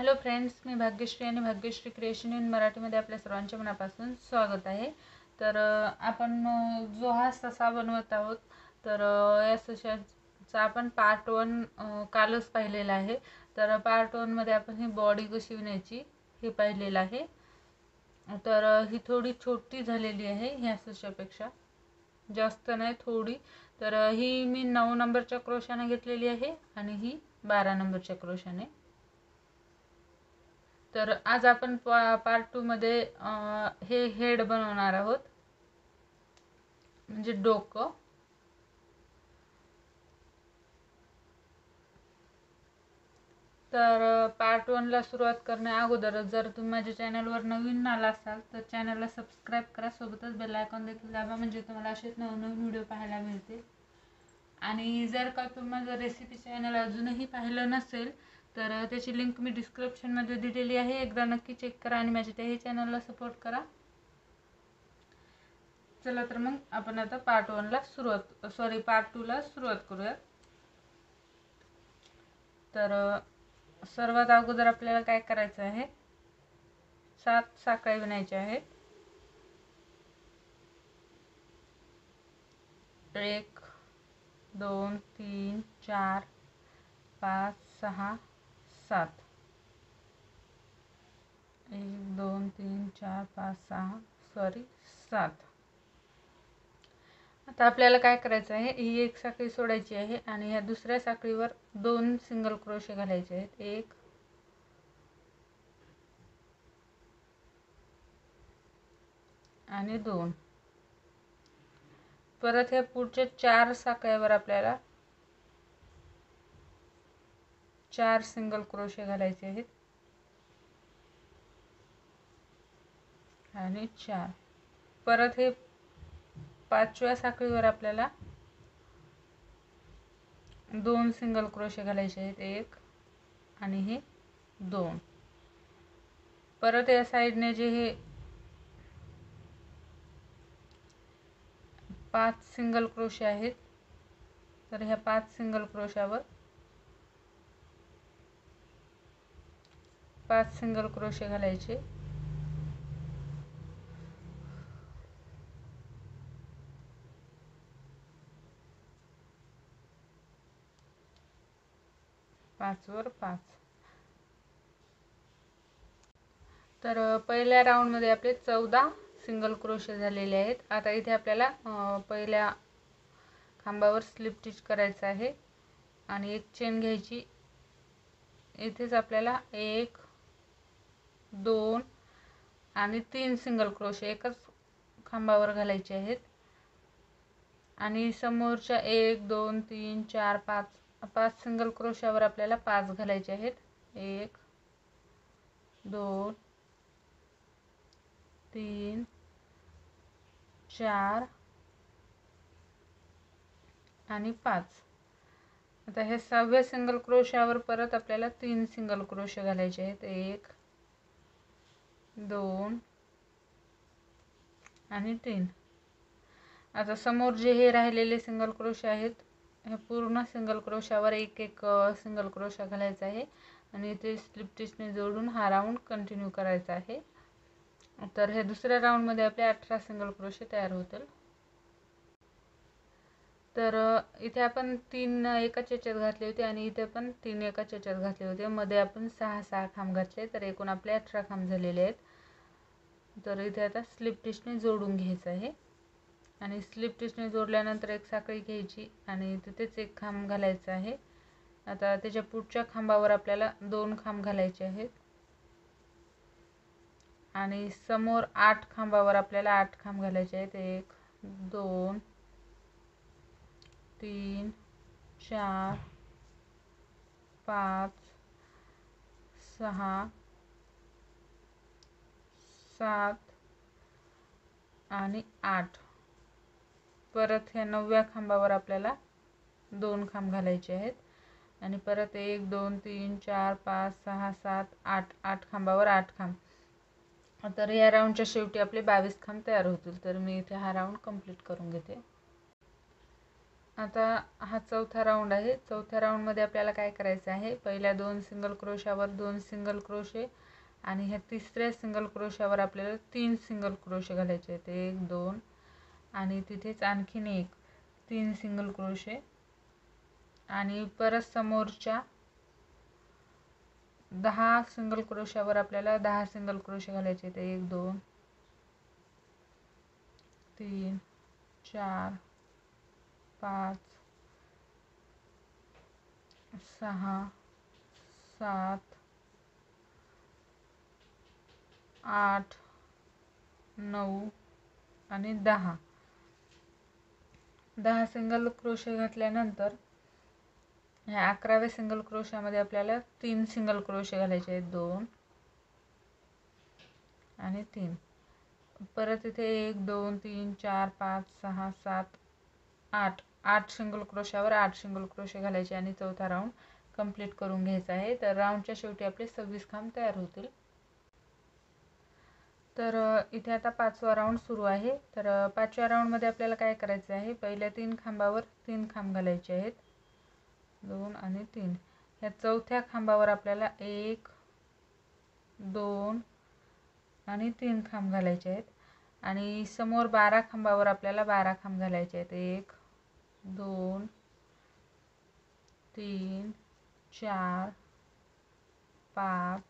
Hello friends मी भाग्यश्री आणि Bhagyashree creation in मराठीमध्ये आपल्या सर्वांच्या मनापासून स्वागत आहे. तर आपण जो हा ससा बनवत आहोत तर या सशाचा आपण पार्ट वन कालच पाहिलेला आहे. तर पार्ट वनमध्ये आपण ही बॉडी कशी विणायची हे पाहिलेलं आहे. तर ही थोडी छोटी झालेली आहे ह्या सशापेक्षा. जास्त नाही थोडी. तर ही मी नऊ नंबरच्या क्रोशाने घेतलेली आहे आणि ही बारा नंबरच्या क्रोशाने तर आज आपण पा पार्ट टूमध्ये हे हेड बनवणार आहोत. म्हणजे डोकं. तर पार्ट वनला सुरुवात करण्या अगोदर जर तुम्ही माझ्या चॅनलवर नवीन आला असाल तर चॅनलला सबस्क्राईब करा. सोबतच बेल आयकॉन देखील दाबा म्हणजे तुम्हाला असेच नवनवीन व्हिडिओ पाहायला मिळतील. आणि जर का तुम्ही माझं रेसिपी चॅनल अजूनही पाहिलं नसेल तर त्याची लिंक मी डिस्क्रिप्शनमध्ये दिलेली आहे. एकदा नक्की चेक करा आणि माझ्या त्याही चॅनलला सपोर्ट करा. चला तर मग आपण आता पार्ट वनला सुरुवात सॉरी पार्ट टूला सुरुवात करूया तर सर्वात अगोदर आपल्याला काय करायचं आहे? सात साखळी बनायच्या आहेत. एक दोन तीन चार पाच सहा सात. एक दोन तीन चार पाच सहा सॉरी सात. आता आपल्याला काय करायचं आहे? ही एक साखळी सोडायची आहे आणि ह्या दुसऱ्या साखळीवर दोन सिंगल क्रोशे घालायचे आहेत. एक आणि दोन. परत ह्या पुढच्या चार साखळ्यावर आपल्याला चार सिंगल क्रोशे घालायचे आहेत. आणि चार. परत हे पाचव्या साखळीवर आपल्याला दोन सिंगल क्रोशे घालायचे आहेत. एक आणि हे दोन. परत या साईडने जे हे पाच सिंगल क्रोशे आहेत तर ह्या पाच सिंगल क्रोशावर पाच सिंगल क्रोशे घालायचे. पाचवर पाच. तर पहिल्या राऊंडमध्ये आपले चौदा सिंगल क्रोशे झालेले आहेत. आता इथे आपल्याला पहिल्या खांबावर स्लिप स्टिच करायचं आहे. आणि एक चेन घ्यायची. इथेच आपल्याला एक दोन आणि तीन सिंगल क्रोशे एकच खांबावर घालायचे आहेत. आणि समोरच्या एक दोन तीन चार पाच पाच सिंगल क्रोशावर आपल्याला पाच घालायचे आहेत. एक दोन तीन चार आणि पाच. आता हे सहाव्या सिंगल क्रोशावर परत आपल्याला तीन सिंगल क्रोशे घालायचे आहेत. एक दोन आणि तीन. आता समोर जे हे राहिलेले सिंगल क्रोशे आहेत हे पूर्ण सिंगल क्रोशावर एक एक सिंगल क्रोशा घालायचा आहे. आणि इथे स्लिप टिचने जोडून हा राऊंड कंटिन्यू करायचा आहे. तर हे दुसऱ्या राऊंडमध्ये आपले अठरा सिंगल क्रोशे तयार होतील. तर इथे आपण तीन एका चेच्यात घातले होते आणि इथे पण तीन एका चेच्यात घातले होते. मध्ये आपण सहा सहा खांब घातले तर एकूण आपले अठरा खांब झालेले आहेत. तर इथे आता स्लिप टिचने जोडून घ्यायचं आहे. आणि स्लिप टिचने जोडल्यानंतर एक साखळी घ्यायची आणि तिथेच एक खांब घालायचा आहे. आता त्याच्या पुढच्या खांबावर आपल्याला दोन खांब घालायचे आहेत. आणि समोर आठ खांबावर आपल्याला आठ खांब घालायचे आहेत. एक दोन तीन चार पाच सहा सात आणि आठ. परत ह्या नवव्या खांबावर आपल्याला दोन खांब घालायचे आहेत. आणि परत एक दोन तीन चार पाच सहा सात आठ आठ खांबावर आठ खांब. तर या राऊंडच्या शेवटी आपले बावीस खांब तयार होतील. तर मी इथे हा राऊंड कंप्लीट करून घेते. आता हा चौथा राऊंड आहे. चौथ्या राऊंडमध्ये आपल्याला काय करायचं आहे? पहिल्या दोन सिंगल क्रोशावर दोन सिंगल क्रोशे आणि ह्या तिसऱ्या सिंगल क्रोशावर आपल्याला तीन सिंगल क्रोशे घालायचे आहेत. एक दोन आणि तिथेच आणखीन एक. तीन सिंगल क्रोशे. आणि परत समोरच्या दहा सिंगल क्रोशावर आपल्याला दहा सिंगल क्रोशे घालायचे आहेत. एक दोन तीन चार पाच सहा सात आठ नऊ आणि दहा. दहा सिंगल क्रोशे घातल्यानंतर ह्या अकराव्या सिंगल क्रोशामध्ये आपल्याला तीन सिंगल क्रोशे घालायचे आहेत. दोन आणि तीन. परत इथे एक दोन तीन चार पाच सहा सात आठ. आठ सिंगल क्रोशावर आठ सिंगल क्रोशे घालायचे आणि चौथा राऊंड कंप्लीट करून घ्यायचा आहे. तर राऊंडच्या शेवटी आपले सव्वीस खांब तयार होतील. तर इथे आता पाचवा राऊंड सुरू आहे. तर पाचव्या राऊंडमध्ये आपल्याला काय करायचं आहे? पहिल्या तीन खांबावर तीन खांब घालायचे आहेत. दोन आणि तीन. ह्या चौथ्या खांबावर आपल्याला एक दोन आणि तीन खांब घालायचे आहेत. आणि समोर बारा खांबावर आपल्याला बारा खांब घालायचे आहेत. एक दोन तीन चार पाच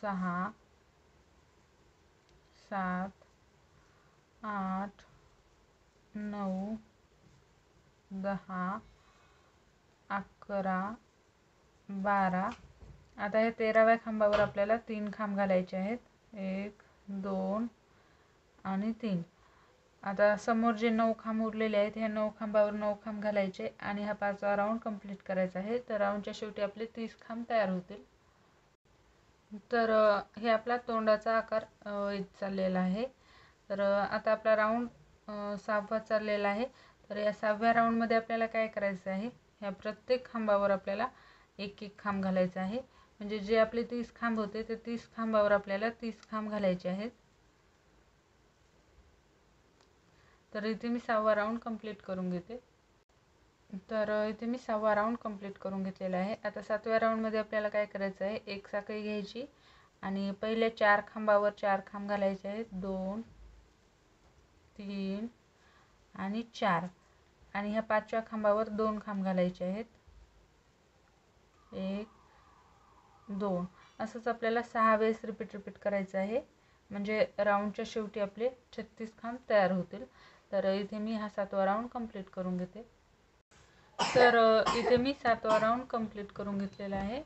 सहा सात आठ नऊ दहा अकरा बारा. आता हे तेराव्या खांबावर आपल्याला तीन खांब घालायचे आहेत. एक दोन आणि तीन. आता समोर जे नऊ खांब उरलेले आहेत ह्या नऊ खांबावर नऊ खांब घालायचे आणि हा पाचवा राऊंड कंप्लीट करायचा आहे. तर राऊंडच्या शेवटी आपले तीस खांब तयार होतील. तर हे आपला तोंडाचा आकार येत चाललेला आहे. तर आता आपला राऊंड सहावा चाललेला आहे. तर या सहाव्या राऊंडमध्ये आपल्याला काय करायचं आहे? ह्या प्रत्येक खांबावर आपल्याला एक एक खांब घालायचा आहे. म्हणजे जे आपले तीस खांब होते ते तीस खांबावर आपल्याला तीस खांब घालायचे आहेत. तर इथे मी सहावा राऊंड कंप्लीट करून घेते. तर इथे मी सहावा राऊंड कंप्लीट करून घेतलेला आहे. आता सातव्या राऊंडमध्ये आपल्याला काय करायचं आहे? एक साखळी घ्यायची आणि पहिल्या चार खांबावर चार खांब घालायचे आहेत. दोन तीन आणि चार. आणि ह्या पाचव्या खांबावर दोन खांब घालायचे आहेत. एक दोन. असंच आपल्याला सहा वेळेस रिपीट रिपीट करायचं आहे. म्हणजे राऊंडच्या शेवटी आपले छत्तीस खांब तयार होतील. तर इथे मी हा सातवा राऊंड कंप्लीट करून घेते. तर इथे मी सातवा राऊंड कंप्लीट करून घेतलेला आहे.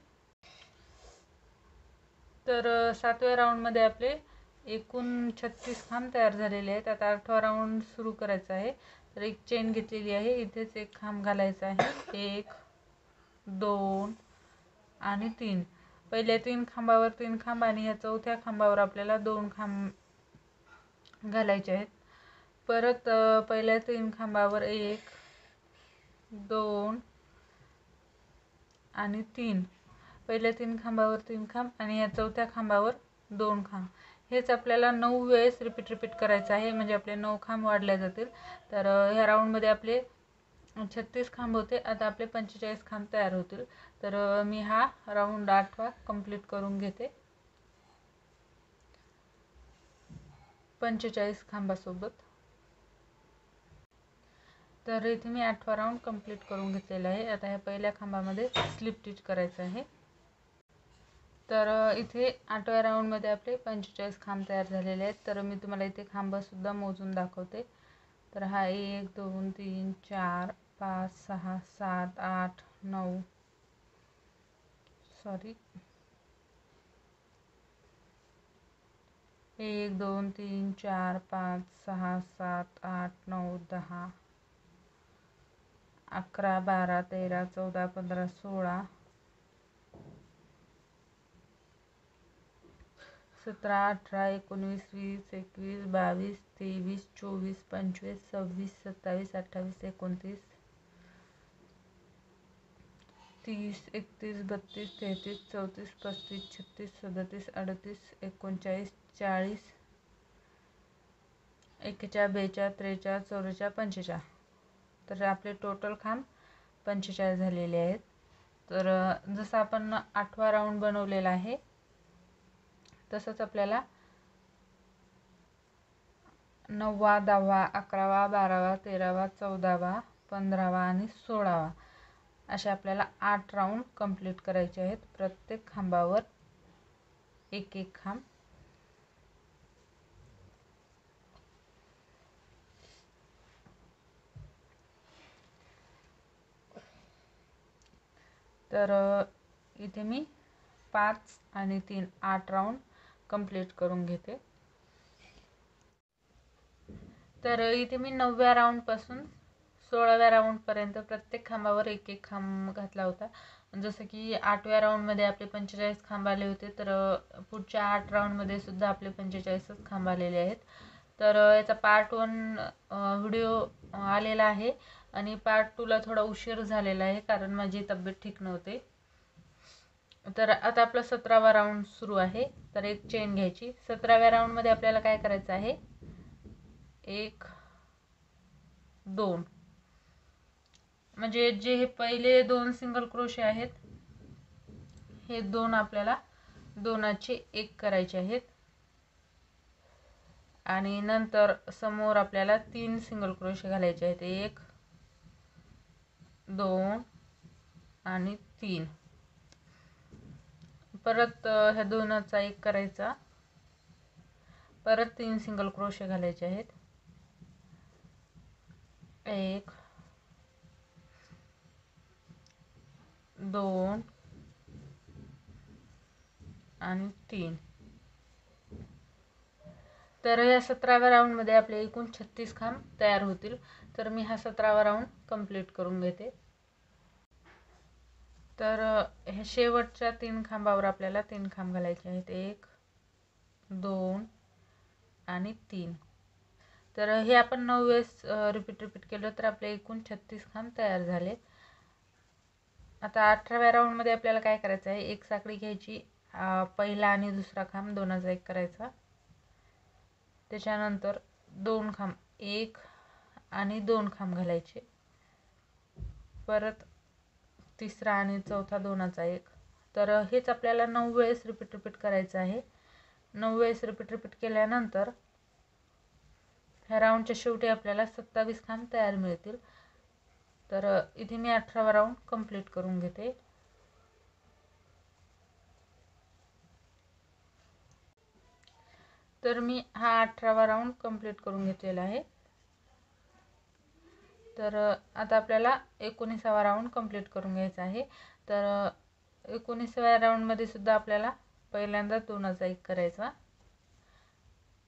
तर सातव्या राऊंडमध्ये आपले एकूण छत्तीस खांब तयार झालेले आहेत. आता आठवा राऊंड सुरू करायचा आहे. तर एक चेन घेतलेली आहे. इथेच एक खांब घालायचा आहे. एक दोन आणि तीन. पहिल्या तीन खांबावर तीन खांब आणि ह्या चौथ्या खांबावर आपल्याला दोन खांब घालायचे आहेत. परत पहिल्या तीन खांबावर एक दोन आणि तीन. पहिल्या तीन खांबावर तीन खांब आणि या चौथ्या खांबावर दोन खांब. हेच आपल्याला नऊ वेळेस रिपीट रिपीट करायचं आहे म्हणजे आपले नऊ खांब वाढले जातील. तर ह्या राऊंडमध्ये आपले छत्तीस खांब होते. आता आपले पंचेचाळीस खांब तयार होतील. तर मी हा राऊंड आठवा कंप्लीट करून घेते. पंचेचाळीस खांबासोबत. तर इथे मी आठवा राऊंड कंप्लीट करून घेतलेला आहे. आता ह्या पहिल्या खांबामध्ये स्लिप स्टिच करायचं आहे. तर इथे आठव्या राऊंडमध्ये आपले पंचेचाळीस खांब तयार झालेले आहेत. तर मी तुम्हाला इथे खांबसुद्धा मोजून दाखवते. तर हा एक दोन तीन चार पाच सहा सात आठ नऊ. सॉरी एक दोन तीन चार पाच सहा सात आठ नऊ दहा. अकरा बारा तेरा चौदा पंधरा सोळा सतरा अठरा एकोणवीस वीस एकवीस बावीस तेवीस चोवीस पंचवीस सव्वीस सत्तावीस अठ्ठावीस एकोणतीस तीस एकतीस बत्तीस तेहतीस चौतीस पस्तीस छत्तीस सदतीस अडतीस एकोणचाळीस चाळीस एकेचाळ बेचाळ त्रेचाळ चौवेचाळ पंचेचाळ तर आपले टोटल खांब पंचेचाळीस झालेले आहेत. तर जसं आपण आठवा राऊंड बनवलेला आहे तसंच आपल्याला नववा दहावा अकरावा बारावा तेरावा चौदावा पंधरावा आणि सोळावा असे आपल्याला आठ राऊंड कंप्लीट करायचे आहेत. प्रत्येक खांबावर एक एक खांब. तर इथे मी पाच आणि तीन आठ राऊंड कंप्लीट करून घेते. तर इथे मी नवव्या राऊंडपासून सोळाव्या राऊंडपर्यंत प्रत्येक खांबावर एक एक खांब घातला होता. जसं की आठव्या राऊंडमध्ये आपले पंचेचाळीस खांब आले होते तर पुढच्या आठ राऊंडमध्ये सुद्धा आपले पंचेचाळीसच खांब आलेले आहेत. तर याचा पार्ट वन व्हिडिओ आलेला आहे. आणि पार्ट टूला थोडा उशीर झालेला आहे कारण माझी तब्येत ठीक नव्हते. तर आता आपला सतरावा राऊंड सुरू आहे. तर एक चेन घ्यायची. सतराव्या राऊंडमध्ये आपल्याला काय करायचं आहे? एक दोन. म्हणजे जे हे पहिले दोन सिंगल क्रोशे आहेत हे दोन आपल्याला दोनाचे एक करायचे आहेत. आणि नंतर समोर आपल्याला तीन सिंगल क्रोशे घालायचे आहेत. एक दोन आणि तीन. परत ह्या दोनाचा एक करायचा. परत तीन सिंगल क्रोशे घालायचे आहेत. एक दोन आणि तीन. तर या सतराव्या राऊंडमध्ये आपले एकूण छत्तीस खांब तयार होतील. तर मी हा सतरावा राऊंड कंप्लीट करून घेते. तर ह्या शेवटच्या तीन खांबावर आपल्याला तीन खांब घालायचे आहेत. एक दोन आणि तीन. तर हे आपण नऊ वेळेस रिपीट रिपीट केलं तर आपले एकूण छत्तीस खांब तयार झाले. आता अठराव्या राऊंडमध्ये आपल्याला काय करायचं आहे? एक साखळी घ्यायची पहिला आणि दुसरा खांब दोनाचा एक करायचा. त्याच्यानंतर दोन खांब एक आणि दोन खांब घालायचे. परत तिसरा आणि चौथा दोनाचा एक. तर हेच आपल्याला नऊ वेळेस रिपीट रिपीट करायचं आहे. नऊ वेळेस रिपीट रिपीट केल्यानंतर ह्या राऊंडच्या शेवटी आपल्याला सत्तावीस खांब तयार मिळतील. तर इथे मी अठरावा राऊंड कंप्लीट करून घेते. तर मी हा अठरावा राऊंड कंप्लीट करून घेतलेला आहे. तर आता आपल्याला एकोणीसावा राऊंड कंप्लीट करून घ्यायचा आहे. तर एकोणीसाव्या राऊंडमध्ये सुद्धा आपल्याला पहिल्यांदा दोनाचा एक करायचा.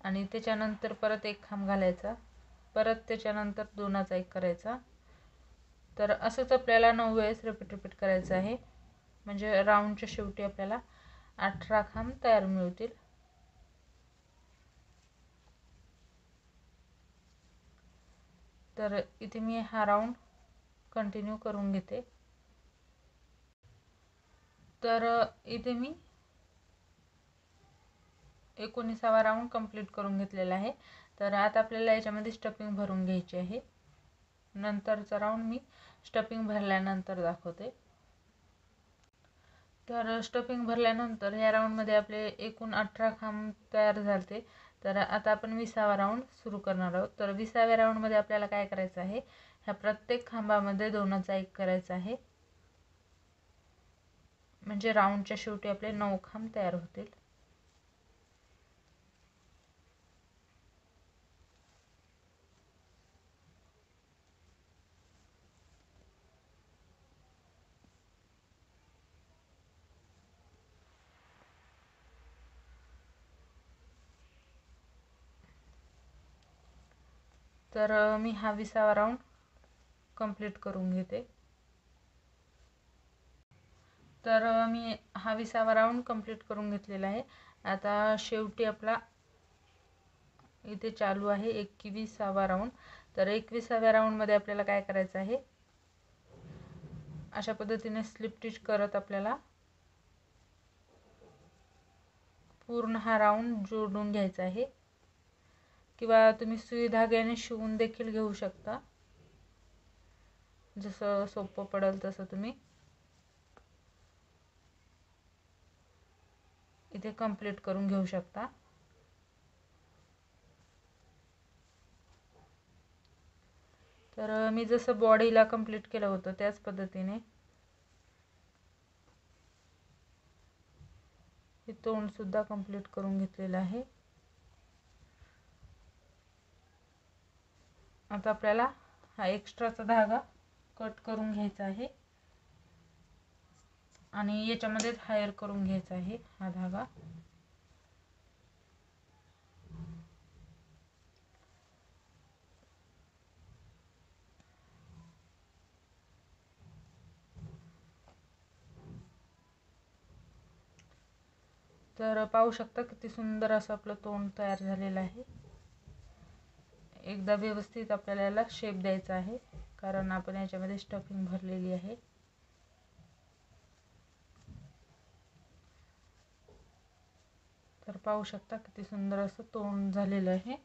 आणि त्याच्यानंतर परत एक खांब घालायचा. परत त्याच्यानंतर दोनाचा एक करायचा. तर असंच आपल्याला नऊ वेळेस रिपीट रिपीट करायचं आहे. म्हणजे राऊंडच्या शेवटी आपल्याला अठरा खांब तयार मिळतील. तर इथे मी हा राऊंड कंटिन्यू करून घेते. तर इथे मी एकोणीसावा राऊंड कंप्लीट करून घेतलेला आहे. तर आता आपल्याला याच्यामध्ये स्टफिंग भरून घ्यायची आहे. नंतरचा राऊंड मी स्टफिंग भरल्यानंतर दाखवते. तर स्टफिंग भरल्यानंतर या राऊंडमध्ये आपले एकूण अठरा खांब तयार झाले तर आता आपण विसावा राऊंड सुरू करणार आहोत. तर विसाव्या राऊंडमध्ये आपल्याला काय करायचं आहे? ह्या प्रत्येक खांबामध्ये दोनाचा एक करायचा आहे. म्हणजे राऊंडच्या शेवटी आपले नऊ खांब तयार होतील. तर मी हा विसावा राऊंड कंप्लीट करून घेते. तर मी हा विसावा राऊंड कंप्लीट करून घेतलेला आहे. आता शेवटी आपला इथे चालू आहे एकविसावा राऊंड तर एकविसाव्या राऊंडमध्ये आपल्याला काय करायचं आहे? अशा पद्धतीने स्लिप टिच करत आपल्याला पूर्ण हा राऊंड जोडून घ्यायचा आहे. किंवा तुम्ही सुई धाग्याने शिवून देखील घेऊ शकता. जसं सोपं पडेल तसं तुम्ही. इथे कंप्लीट करून घेऊ शकता. तर मी जसं बॉडीला कंप्लीट केलं होतं त्याच पद्धतीने. हे तोंडसुद्धा कंप्लीट करून घेतलेलं आहे. आता आपल्याला हा एक्स्ट्राचा धागा कट करून घ्यायचा आहे. आणि याच्यामध्येच हायर करून घ्यायचा आहे हा धागा. तर पाहू शकता किती सुंदर असं आपलं तोंड तयार झालेलं आहे. एकदा व्यवस्थित आपल्याला याला शेप द्यायचा आहे. कारण आपण याच्यामध्ये स्टफिंग भरलेली आहे. तर पाहू शकता किती सुंदर असं तोंड झालेलं आहे.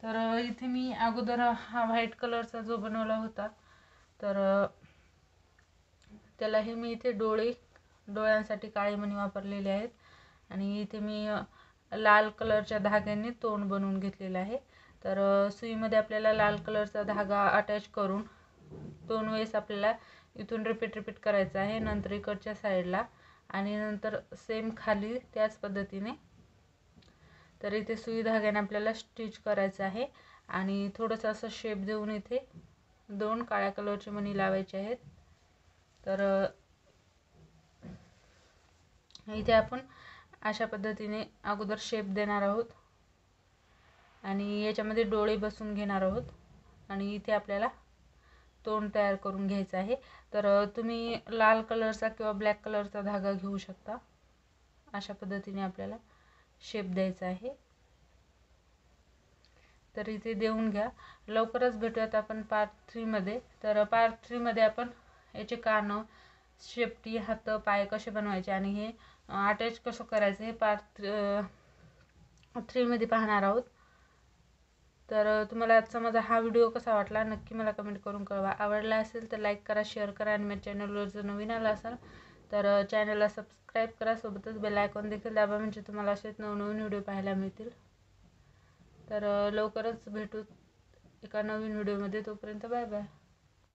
तर इथे मी अगोदर हा व्हाईट कलरचा जो बनवला होता तर त्याला हे मी इथे डोळे डोळ्यांसाठी काळे मणी वापरलेले आहेत. आणि इथे मी लाल कलरच्या धाग्याने तोंड बनवून घेतलेलं आहे. तर सुईमध्ये आपल्याला लाल कलरचा धागा अटॅच करून दोन वेळेस आपल्याला इथून रिपीट रिपीट करायचं आहे. नंतर इकडच्या साईडला आणि नंतर सेम खाली त्याच पद्धतीने. तर इथे सुई धाग्याने आपल्याला स्टिच करायचं आहे आणि थोडंसं असं शेप देऊन इथे दोन काळ्या कलरचे मणी लावायचे आहेत. तर इथे आपण अशा पद्धतीने अगोदर शेप देणार आहोत. आणि याच्यामध्ये डोळे बसून घेणार आहोत. आणि इथे आपल्याला तोंड तयार करून घ्यायचं आहे. तर तुम्ही लाल कलरचा किंवा ब्लॅक कलरचा धागा घेऊ शकता. अशा पद्धतीने आपल्याला शेप द्यायचा आहे. तर इथे देऊन घ्या. लवकरच भेटूयात आपण पार्ट थ्रीमध्ये तर पार्ट थ्रीमध्ये आपण याचे कानं शेपटी हात पाय कसे बनवायचे आणि हे अटॅच कसं करायचं हे पार्ट थ्रीमध्ये पाहणार आहोत. तर तुम्हाला आजचा माझा हा व्हिडिओ कसा वाटला नक्की मला कमेंट करून कळवा. आवडला असेल तर लाईक करा शेअर करा आणि माझ्या चॅनलवर जर नवीन आला असाल तर चॅनलला सबस्क्राईब करा. सोबतच बेल आयकॉन देखील दाबा म्हणजे तुम्हाला असेच नवनवीन व्हिडिओ पाहायला मिळतील. तर लवकरच भेटू एका नवीन व्हिडिओमध्ये तोपर्यंत बाय बाय